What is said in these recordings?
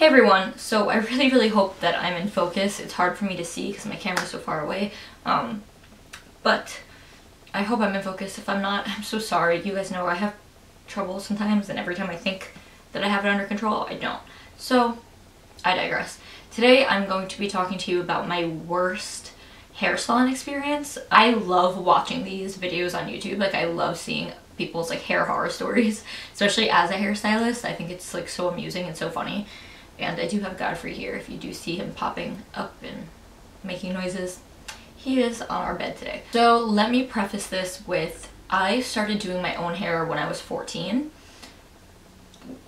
Hey everyone, so I really really hope that I'm in focus. It's hard for me to see because my camera's so far away. Um, but I hope I'm in focus. If I'm not, I'm so sorry. You guys know I have trouble sometimes and every time I think that I have it under control, I don't. So, I digress. Today I'm going to be talking to you about my worst hair salon experience. I love watching these videos on YouTube. Like I love seeing people's like hair horror stories, especially as a hairstylist. I think it's like so amusing and so funny. And I do have Godfrey here if you do see him popping up and making noises. He is on our bed today. So let me preface this with I started doing my own hair when I was 14.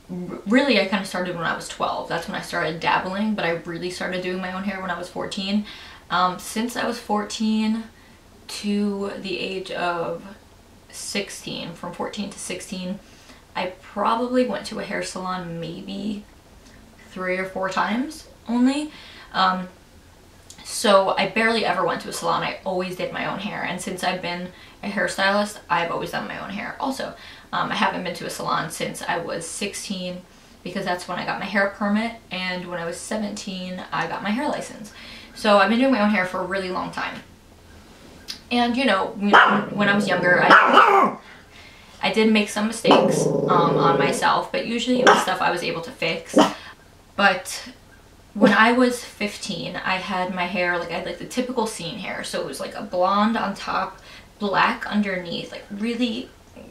Really, I kind of started when I was 12. That's when I started dabbling, but I really started doing my own hair when I was 14. Um, since I was 14 to the age of 16, from 14 to 16, I probably went to a hair salon maybe three or four times only. Um, so I barely ever went to a salon. I always did my own hair. And since I've been a hairstylist, I've always done my own hair also. Um, I haven't been to a salon since I was 16 because that's when I got my hair permit. And when I was 17, I got my hair license. So I've been doing my own hair for a really long time. And you know, when I was younger, I, I did make some mistakes um, on myself, but usually it was stuff I was able to fix. But when I was 15, I had my hair, like I had like the typical scene hair. So it was like a blonde on top, black underneath, like really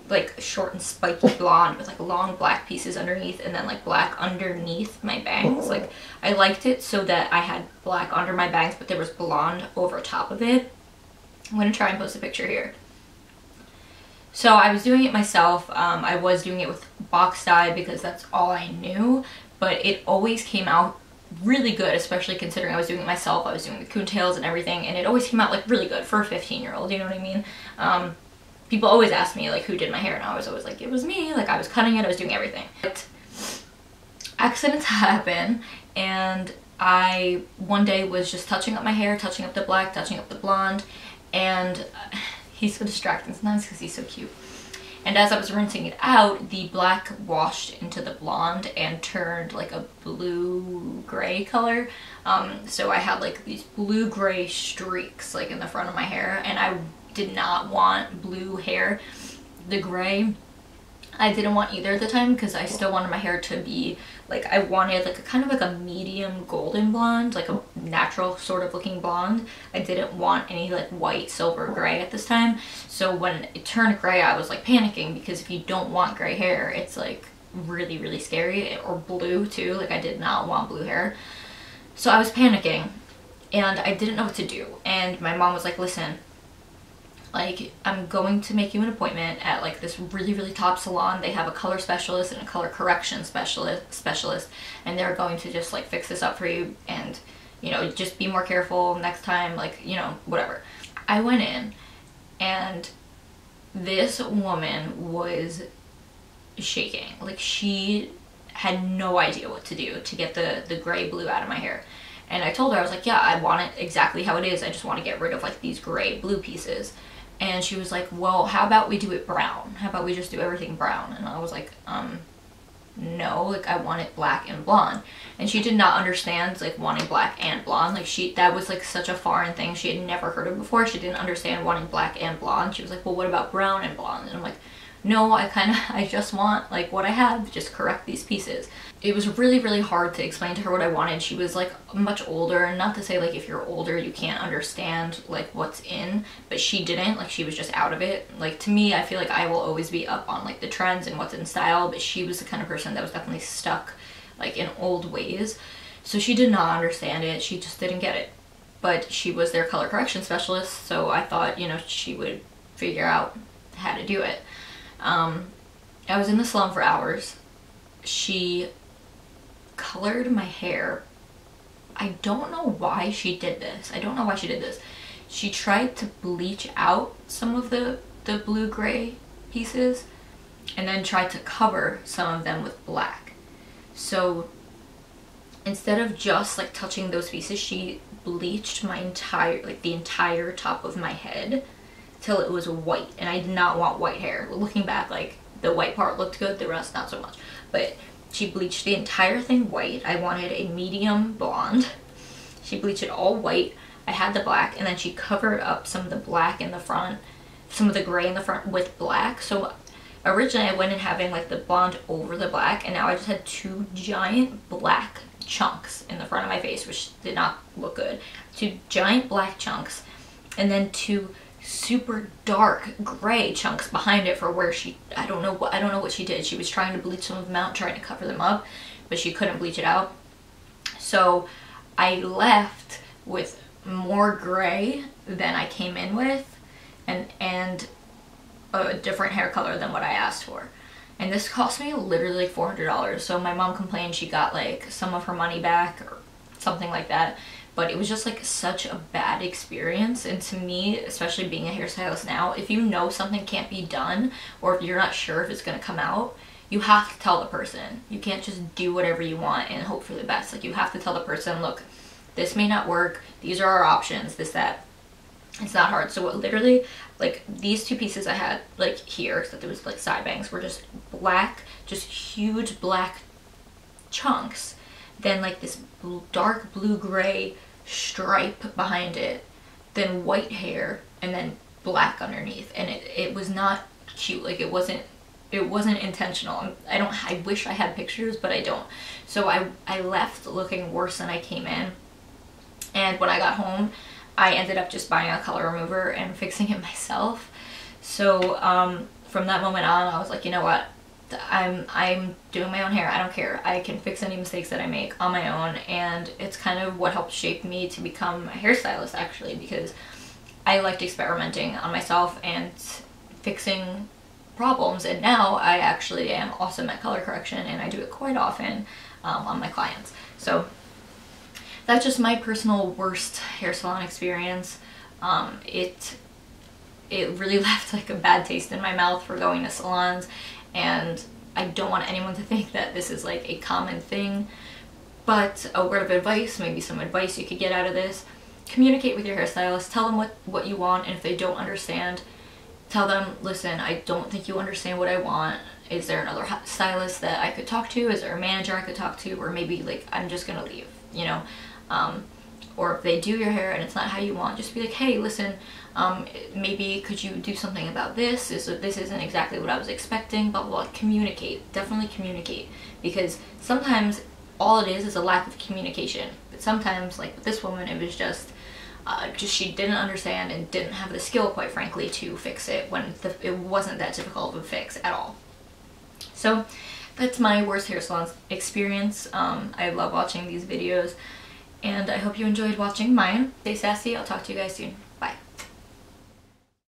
like short and spiky blonde with like long black pieces underneath and then like black underneath my bangs. Like I liked it so that I had black under my bangs but there was blonde over top of it. I'm gonna try and post a picture here. So I was doing it myself. Um, I was doing it with box dye because that's all I knew but it always came out really good, especially considering I was doing it myself. I was doing the coontails and everything, and it always came out like really good for a 15 year old, you know what I mean? Um, people always ask me like who did my hair, and I was always like, it was me. Like I was cutting it, I was doing everything. But accidents happen, and I one day was just touching up my hair, touching up the black, touching up the blonde, and he's so distracting sometimes because he's so cute. And as I was rinsing it out, the black washed into the blonde and turned like a blue-gray color. Um, so I had like these blue-gray streaks like in the front of my hair and I did not want blue hair. The gray I didn't want either at the time because I still wanted my hair to be like I wanted like a kind of like a medium golden blonde like a natural sort of looking blonde. I didn't want any like white silver gray at this time. So when it turned gray I was like panicking because if you don't want gray hair it's like really really scary or blue too like I did not want blue hair. So I was panicking and I didn't know what to do and my mom was like listen like I'm going to make you an appointment at like this really really top salon. They have a color specialist and a color correction specialist specialist and they're going to just like fix this up for you and you know just be more careful next time like you know whatever. I went in and this woman was shaking. Like she had no idea what to do to get the the gray blue out of my hair. And I told her I was like yeah I want it exactly how it is. I just want to get rid of like these gray blue pieces and she was like, well, how about we do it brown? How about we just do everything brown? And I was like, um, no, like I want it black and blonde. And she did not understand like wanting black and blonde. Like she, that was like such a foreign thing she had never heard of before. She didn't understand wanting black and blonde. She was like, well, what about brown and blonde? And I'm like, no, I kind of, I just want like what I have, just correct these pieces. It was really, really hard to explain to her what I wanted. She was like much older, and not to say like if you're older you can't understand like what's in, but she didn't, like she was just out of it. Like to me, I feel like I will always be up on like the trends and what's in style, but she was the kind of person that was definitely stuck like in old ways. So she did not understand it, she just didn't get it. But she was their color correction specialist, so I thought, you know, she would figure out how to do it. Um, I was in the salon for hours. She colored my hair. I don't know why she did this. I don't know why she did this. She tried to bleach out some of the, the blue-gray pieces and then tried to cover some of them with black. So instead of just like touching those pieces, she bleached my entire, like the entire top of my head till it was white and I did not want white hair. Looking back like the white part looked good, the rest not so much. But She bleached the entire thing white. I wanted a medium blonde. She bleached it all white. I had the black and then she covered up some of the black in the front, some of the gray in the front with black. So originally I went in having like the blonde over the black and now I just had two giant black chunks in the front of my face which did not look good. Two giant black chunks and then two super dark gray chunks behind it for where she I don't know what I don't know what she did. She was trying to bleach some of them out, trying to cover them up, but she couldn't bleach it out. So I left with more gray than I came in with and and a different hair color than what I asked for. And this cost me literally $400. So my mom complained she got like some of her money back or something like that. But it was just like such a bad experience. And to me, especially being a hairstylist now, if you know something can't be done or if you're not sure if it's going to come out, you have to tell the person. You can't just do whatever you want and hope for the best. Like you have to tell the person, look, this may not work. These are our options, this, that. It's not hard. So what literally, like these two pieces I had like here, except there was like side bangs, were just black, just huge black chunks. Then like this dark blue-gray stripe behind it. Then white hair, and then black underneath. And it, it was not cute. Like it wasn't it wasn't intentional. I don't I wish I had pictures, but I don't. So I I left looking worse than I came in. And when I got home, I ended up just buying a color remover and fixing it myself. So um, from that moment on, I was like, you know what? I'm I'm doing my own hair. I don't care. I can fix any mistakes that I make on my own, and it's kind of what helped shape me to become a hairstylist actually because I liked experimenting on myself and fixing problems. And now I actually am awesome at color correction, and I do it quite often um, on my clients. So that's just my personal worst hair salon experience. Um, it it really left like a bad taste in my mouth for going to salons and I don't want anyone to think that this is like a common thing but a word of advice, maybe some advice you could get out of this, communicate with your hairstylist, tell them what, what you want and if they don't understand, tell them, listen, I don't think you understand what I want. Is there another stylist that I could talk to? Is there a manager I could talk to? Or maybe like I'm just gonna leave, you know? Um, or if they do your hair and it's not how you want, just be like, hey, listen, um, maybe could you do something about this? Is this isn't exactly what I was expecting? Blah, blah blah. Communicate. Definitely communicate because sometimes all it is is a lack of communication. But sometimes, like with this woman, it was just. Uh, just she didn't understand and didn't have the skill, quite frankly, to fix it when the, it wasn't that difficult of a fix at all. So that's my worst hair salon experience. Um, I love watching these videos and I hope you enjoyed watching mine. Stay sassy. I'll talk to you guys soon.